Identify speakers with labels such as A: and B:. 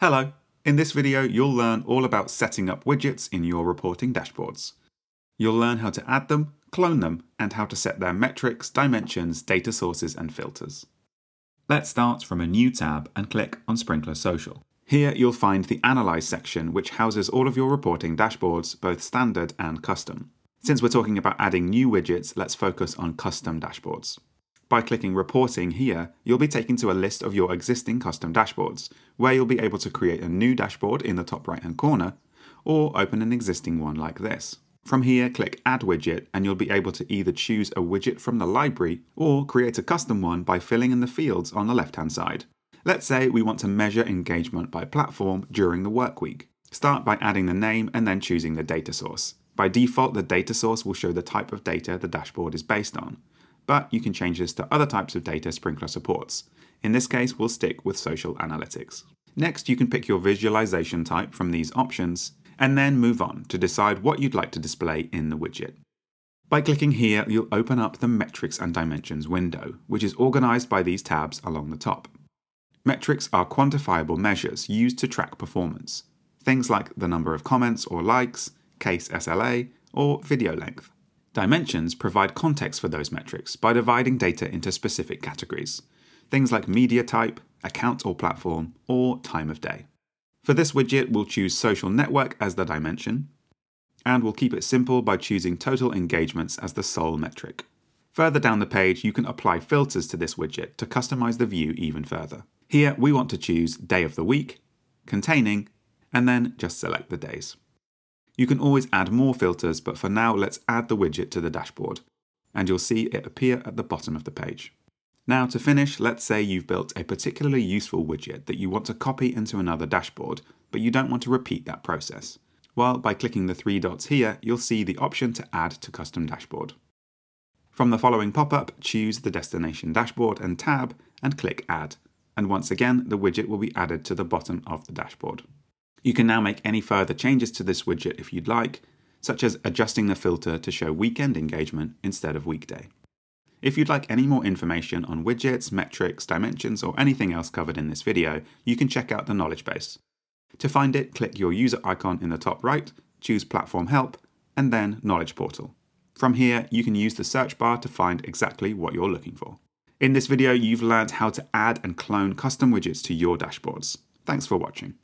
A: Hello! In this video, you'll learn all about setting up widgets in your reporting dashboards. You'll learn how to add them, clone them, and how to set their metrics, dimensions, data sources, and filters. Let's start from a new tab and click on Sprinklr Social. Here you'll find the Analyze section, which houses all of your reporting dashboards, both standard and custom. Since we're talking about adding new widgets, let's focus on custom dashboards. By clicking Reporting here, you'll be taken to a list of your existing custom dashboards, where you'll be able to create a new dashboard in the top right hand corner, or open an existing one like this. From here, click Add Widget, and you'll be able to either choose a widget from the library or create a custom one by filling in the fields on the left hand side. Let's say we want to measure engagement by platform during the work week. Start by adding the name and then choosing the data source. By default, the data source will show the type of data the dashboard is based on but you can change this to other types of data Sprinklr supports. In this case, we'll stick with social analytics. Next, you can pick your visualization type from these options, and then move on to decide what you'd like to display in the widget. By clicking here, you'll open up the Metrics and Dimensions window, which is organized by these tabs along the top. Metrics are quantifiable measures used to track performance. Things like the number of comments or likes, case SLA, or video length. Dimensions provide context for those metrics by dividing data into specific categories, things like media type, account or platform, or time of day. For this widget, we'll choose social network as the dimension, and we'll keep it simple by choosing total engagements as the sole metric. Further down the page, you can apply filters to this widget to customize the view even further. Here, we want to choose day of the week, containing, and then just select the days. You can always add more filters, but for now let's add the widget to the dashboard, and you'll see it appear at the bottom of the page. Now to finish, let's say you've built a particularly useful widget that you want to copy into another dashboard, but you don't want to repeat that process. Well, by clicking the three dots here, you'll see the option to add to custom dashboard. From the following pop-up, choose the destination dashboard and tab, and click add. And once again, the widget will be added to the bottom of the dashboard. You can now make any further changes to this widget if you'd like, such as adjusting the filter to show weekend engagement instead of weekday. If you'd like any more information on widgets, metrics, dimensions, or anything else covered in this video, you can check out the knowledge base. To find it, click your user icon in the top right, choose Platform Help, and then Knowledge Portal. From here, you can use the search bar to find exactly what you're looking for. In this video, you've learned how to add and clone custom widgets to your dashboards. Thanks for watching.